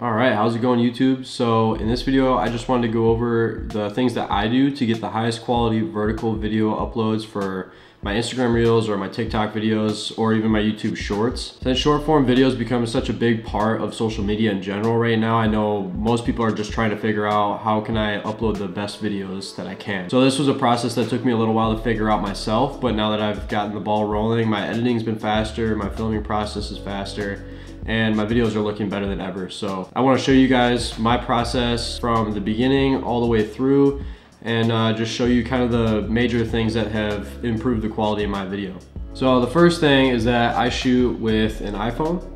All right, how's it going YouTube? So in this video, I just wanted to go over the things that I do to get the highest quality vertical video uploads for my Instagram Reels or my TikTok videos or even my YouTube Shorts. Since short form videos become such a big part of social media in general right now, I know most people are just trying to figure out how can I upload the best videos that I can. So this was a process that took me a little while to figure out myself, but now that I've gotten the ball rolling, my editing's been faster, my filming process is faster, and my videos are looking better than ever. So I wanna show you guys my process from the beginning all the way through and uh, just show you kind of the major things that have improved the quality of my video. So the first thing is that I shoot with an iPhone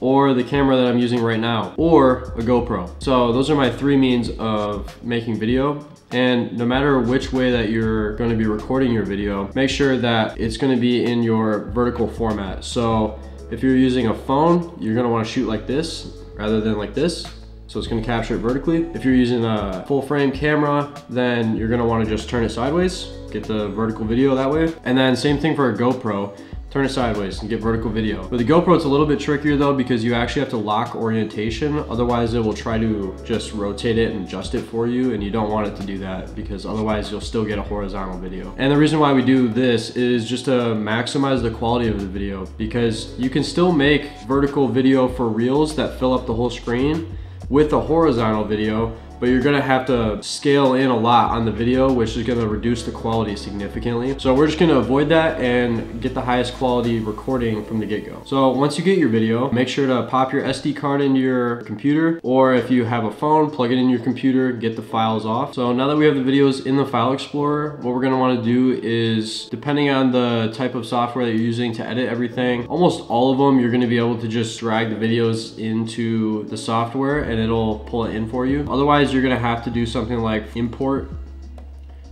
or the camera that I'm using right now, or a GoPro. So those are my three means of making video. And no matter which way that you're gonna be recording your video, make sure that it's gonna be in your vertical format. So if you're using a phone, you're gonna wanna shoot like this rather than like this. So it's gonna capture it vertically. If you're using a full frame camera, then you're gonna wanna just turn it sideways, get the vertical video that way. And then same thing for a GoPro turn it sideways and get vertical video. With the GoPro, it's a little bit trickier though because you actually have to lock orientation. Otherwise, it will try to just rotate it and adjust it for you and you don't want it to do that because otherwise you'll still get a horizontal video. And the reason why we do this is just to maximize the quality of the video because you can still make vertical video for reels that fill up the whole screen with a horizontal video but you're gonna have to scale in a lot on the video, which is gonna reduce the quality significantly. So we're just gonna avoid that and get the highest quality recording from the get-go. So once you get your video, make sure to pop your SD card into your computer, or if you have a phone, plug it in your computer, get the files off. So now that we have the videos in the File Explorer, what we're gonna wanna do is, depending on the type of software that you're using to edit everything, almost all of them, you're gonna be able to just drag the videos into the software and it'll pull it in for you. Otherwise, Otherwise, you're gonna have to do something like import.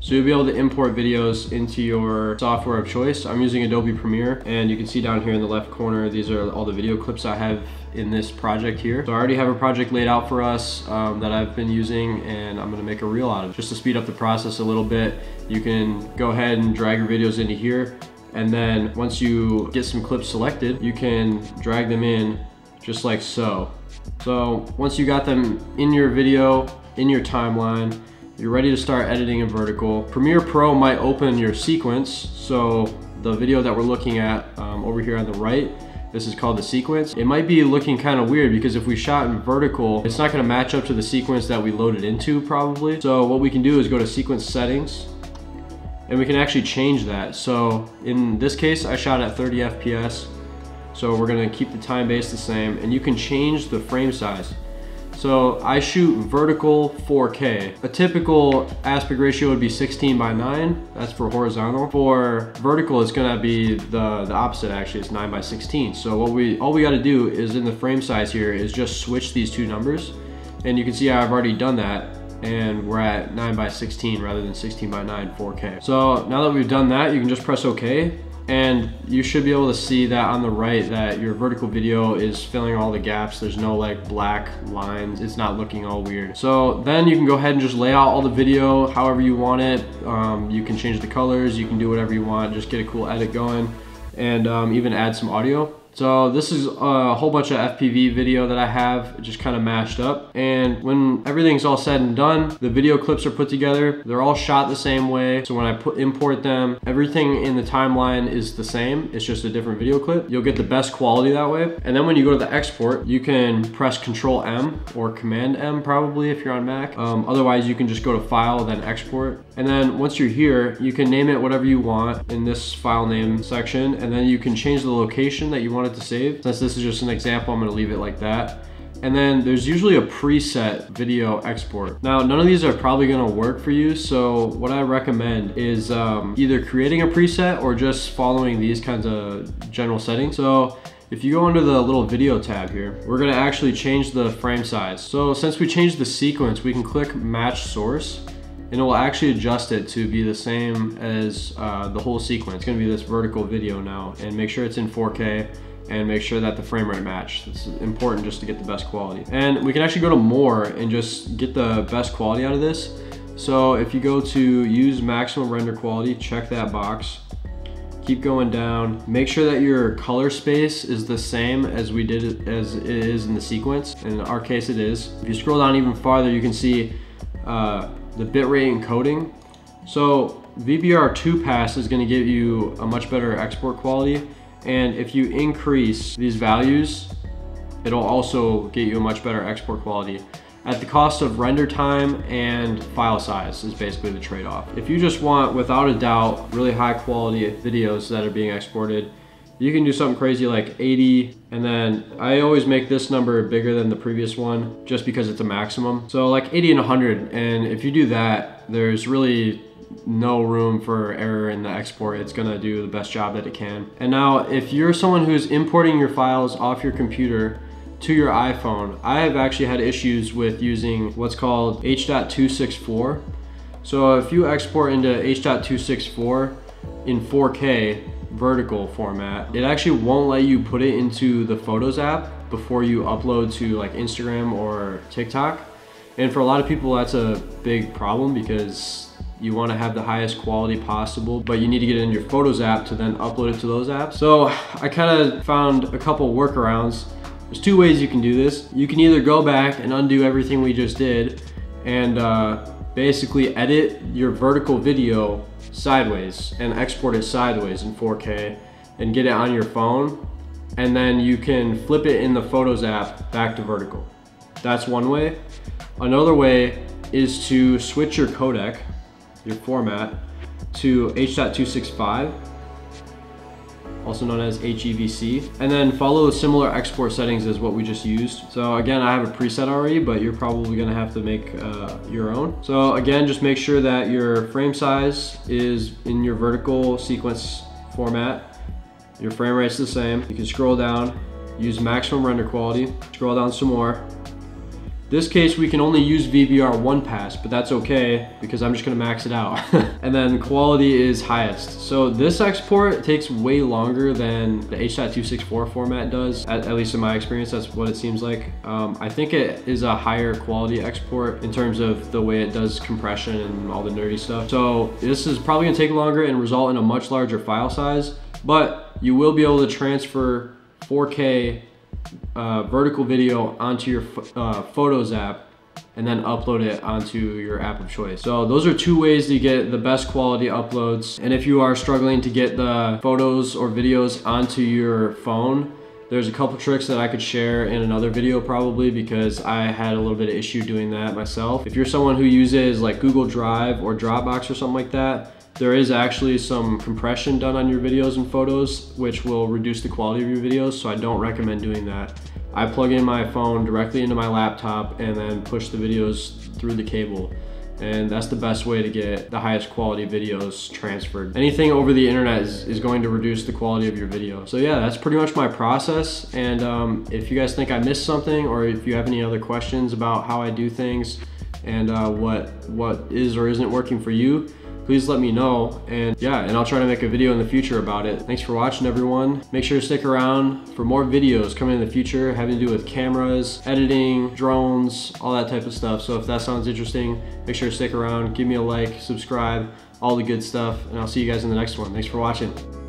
So you'll be able to import videos into your software of choice. I'm using Adobe Premiere and you can see down here in the left corner, these are all the video clips I have in this project here. So I already have a project laid out for us um, that I've been using and I'm gonna make a reel out of it. Just to speed up the process a little bit, you can go ahead and drag your videos into here and then once you get some clips selected, you can drag them in just like so. So once you got them in your video, in your timeline. You're ready to start editing in vertical. Premiere Pro might open your sequence. So the video that we're looking at um, over here on the right, this is called the sequence. It might be looking kind of weird because if we shot in vertical, it's not gonna match up to the sequence that we loaded into probably. So what we can do is go to sequence settings and we can actually change that. So in this case, I shot at 30 FPS. So we're gonna keep the time base the same and you can change the frame size. So I shoot vertical 4K. A typical aspect ratio would be 16 by 9. That's for horizontal. For vertical, it's gonna be the, the opposite actually. It's 9 by 16. So what we all we gotta do is in the frame size here is just switch these two numbers. And you can see I've already done that and we're at 9 by 16 rather than 16 by 9 4K. So now that we've done that, you can just press OK and you should be able to see that on the right that your vertical video is filling all the gaps. There's no like black lines. It's not looking all weird. So then you can go ahead and just lay out all the video however you want it. Um, you can change the colors. You can do whatever you want. Just get a cool edit going and um, even add some audio. So this is a whole bunch of FPV video that I have just kind of mashed up. And when everything's all said and done, the video clips are put together. They're all shot the same way. So when I put import them, everything in the timeline is the same. It's just a different video clip. You'll get the best quality that way. And then when you go to the export, you can press Control M or Command M probably if you're on Mac. Um, otherwise, you can just go to File, then Export. And then once you're here, you can name it whatever you want in this file name section. And then you can change the location that you want it to save. Since this is just an example, I'm gonna leave it like that. And then there's usually a preset video export. Now, none of these are probably gonna work for you, so what I recommend is um, either creating a preset or just following these kinds of general settings. So if you go under the little video tab here, we're gonna actually change the frame size. So since we changed the sequence, we can click match source and it will actually adjust it to be the same as uh, the whole sequence. It's gonna be this vertical video now and make sure it's in 4K and make sure that the frame rate match. It's important just to get the best quality. And we can actually go to more and just get the best quality out of this. So if you go to use maximum render quality, check that box. keep going down. Make sure that your color space is the same as we did as it is in the sequence. In our case, it is. If you scroll down even farther, you can see uh, the bitrate encoding. So VBR 2 pass is gonna give you a much better export quality. And if you increase these values, it'll also get you a much better export quality at the cost of render time and file size is basically the trade-off. If you just want, without a doubt, really high quality videos that are being exported, you can do something crazy like 80 and then I always make this number bigger than the previous one just because it's a maximum. So like 80 and 100 and if you do that, there's really no room for error in the export. It's gonna do the best job that it can. And now if you're someone who's importing your files off your computer to your iPhone, I have actually had issues with using what's called H.264. So if you export into H.264 in 4K vertical format, it actually won't let you put it into the Photos app before you upload to like Instagram or TikTok. And for a lot of people, that's a big problem because you want to have the highest quality possible, but you need to get it in your Photos app to then upload it to those apps. So I kind of found a couple workarounds there's two ways you can do this. You can either go back and undo everything we just did and uh, basically edit your vertical video sideways and export it sideways in 4K and get it on your phone. And then you can flip it in the Photos app back to vertical. That's one way. Another way is to switch your codec, your format, to H.265 also known as HEVC. And then follow similar export settings as what we just used. So again, I have a preset already, but you're probably gonna have to make uh, your own. So again, just make sure that your frame size is in your vertical sequence format. Your frame rate's the same. You can scroll down, use maximum render quality, scroll down some more, this case, we can only use VBR one pass, but that's okay because I'm just gonna max it out. and then quality is highest. So this export takes way longer than the H.264 format does, at, at, least in my experience, that's what it seems like. Um, I think it is a higher quality export in terms of the way it does compression and all the nerdy stuff. So this is probably gonna take longer and result in a much larger file size, but you will be able to transfer 4K uh, vertical video onto your uh, Photos app and then upload it onto your app of choice. So those are two ways to get the best quality uploads. And if you are struggling to get the photos or videos onto your phone, there's a couple tricks that I could share in another video probably because I had a little bit of issue doing that myself. If you're someone who uses like Google Drive or Dropbox or something like that, there is actually some compression done on your videos and photos, which will reduce the quality of your videos, so I don't recommend doing that. I plug in my phone directly into my laptop and then push the videos through the cable. And that's the best way to get the highest quality videos transferred. Anything over the internet is, is going to reduce the quality of your video. So yeah, that's pretty much my process. And um, if you guys think I missed something or if you have any other questions about how I do things and uh, what, what is or isn't working for you, please let me know. And yeah, and I'll try to make a video in the future about it. Thanks for watching everyone. Make sure to stick around for more videos coming in the future having to do with cameras, editing, drones, all that type of stuff. So if that sounds interesting, make sure to stick around, give me a like, subscribe, all the good stuff, and I'll see you guys in the next one. Thanks for watching.